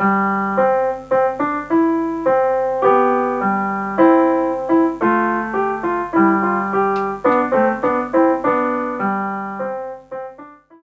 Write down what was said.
Uh...